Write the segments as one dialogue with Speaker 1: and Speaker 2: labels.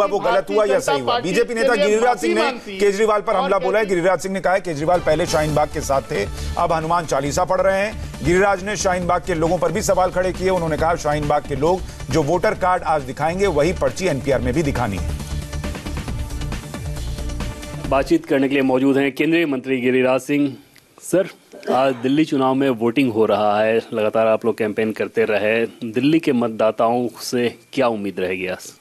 Speaker 1: हुआ वो गलत हुआ या सही हुआ? बीजेपी नेता गिरिराज सिंह ने केजरीवाल पर हमला बोला है। गिरिराज सिंह ने कहा है केजरीवाल पहले शाहीन बाग के साथ थे अब हनुमान चालीसा पढ़ रहे हैं। गिरिराज ने शाहीन बाग के लोगों पर भी सवाल खड़े किए। उन्होंने कहा शाहीन बाग के लोग जो वोटर कार्ड आज दिखाएँगे वही पर्ची एनपीआर में भी दिखानी है।
Speaker 2: बातचीत करने के लिए मौजूद हैं केंद्रीय मंत्री गिरिराज सिंह। सर आज दिल्ली चुनाव में वोटिंग हो रहा है। लगातार आप लोग कैंपेन करते रहे। दिल्ली के मतदाताओं से क्या उम्मीद रहेगी आज?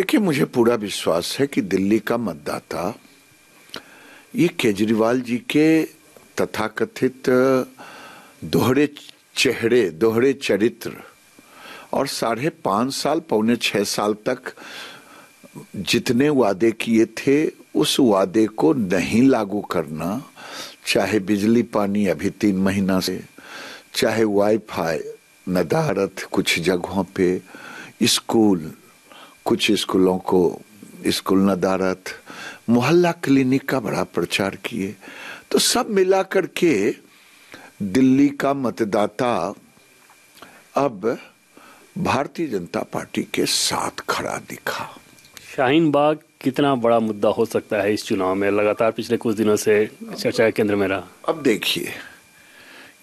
Speaker 3: देखिए, मुझे पूरा विश्वास है कि दिल्ली का मतदाता ये केजरीवाल जी के तथाकथित दोहरे चेहरे, दोहरे चरित्र और साढ़े पाँच साल, पौने छह साल तक जितने वादे किए थे, उस वादे को नहीं लागू करना, चाहे बिजली, पानी अभी तीन महीना से, चाहे वाईफाई नदारत कुछ जगहों पे, स्कूल कुछ स्कूलों को स्कूल नदारत मोहल्ला क्लिनिक का बड़ा प्रचार किए। तो सब मिलाकर के दिल्ली का मतदाता अब भारतीय जनता पार्टी के साथ खड़ा दिखा।
Speaker 2: शाहीन बाग कितना बड़ा मुद्दा हो सकता है इस चुनाव में? लगातार पिछले कुछ दिनों से चर्चा के केंद्र में रहा
Speaker 3: अब देखिए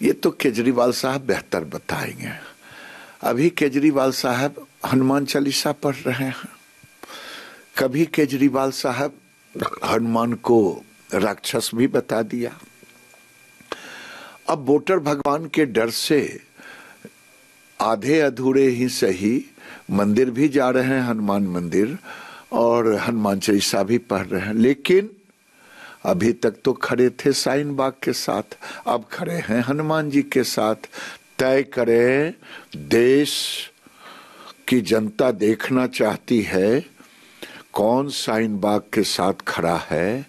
Speaker 3: ये तो केजरीवाल साहब बेहतर बताएँगे। अभी केजरीवाल साहब हनुमान चालीसा पढ़ रहे हैं। कभी केजरीवाल साहब हनुमान को राक्षस भी बता दिया। अब वोटर भगवान के डर से आधे अधूरे ही सही मंदिर भी जा रहे हैं, हनुमान मंदिर, और हनुमान चालीसा भी पढ़ रहे हैं। लेकिन अभी तक तो खड़े थे साइन बाग के साथ, अब खड़े हैं हनुमान जी के साथ। तय करें, देश की जनता देखना चाहती है कौन साइन बाग के साथ खड़ा है,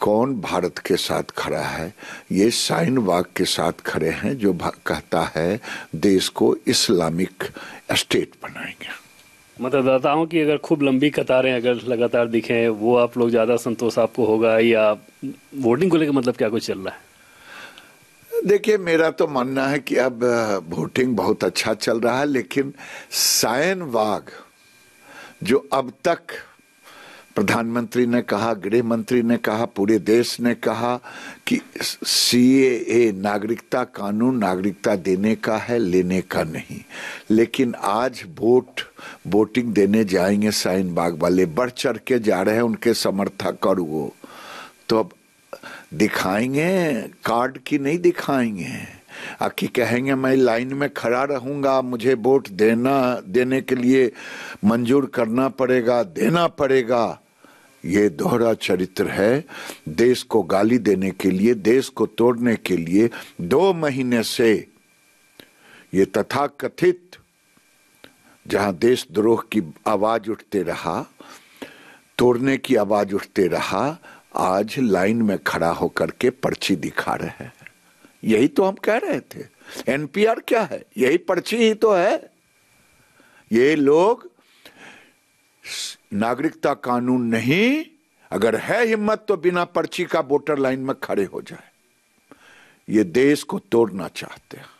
Speaker 3: कौन भारत के साथ खड़ा है। ये साइन बाग के साथ खड़े हैं जो कहता है देश को इस्लामिक स्टेट बनाएँगे।
Speaker 2: मतदाताओं की अगर खूब लंबी कतारें अगर लगातार दिखें, वो आप लोग ज़्यादा संतोष आपको होगा या वोटिंग को लेकर मतलब क्या कुछ चल रहा है?
Speaker 3: देखिए, मेरा तो मानना है कि अब वोटिंग बहुत अच्छा चल रहा है, लेकिन सायन वाघ, जो अब तक प्रधानमंत्री ने कहा, गृह मंत्री ने कहा, पूरे देश ने कहा कि सीएए नागरिकता कानून नागरिकता देने का है, लेने का नहीं। लेकिन आज वोट वोटिंग देने जाएँगे साइन बाग वाले, बढ़ चढ़ के जा रहे हैं उनके समर्थक और वो। तो अब दिखाएँगे कार्ड की नहीं दिखाएँगे। आखिर कहेंगे, मैं लाइन में खड़ा रहूँगा, मुझे वोट देना, देने के लिए मंजूर करना पड़ेगा, देना पड़ेगा। ये दोहरा चरित्र है देश को गाली देने के लिए, देश को तोड़ने के लिए, दो महीने से ये तथा कथित जहाँ देशद्रोह की आवाज़ उठते रहा, तोड़ने की आवाज़ उठते रहा आज लाइन में खड़ा होकर के पर्ची दिखा रहे हैं। यही तो हम कह रहे थे। एनपीआर क्या है? यही पर्ची ही तो है। ये लोग नागरिकता कानून नहीं, अगर है हिम्मत तो बिना पर्ची का वोटर लाइन में खड़े हो जाए। ये देश को तोड़ना चाहते हैं।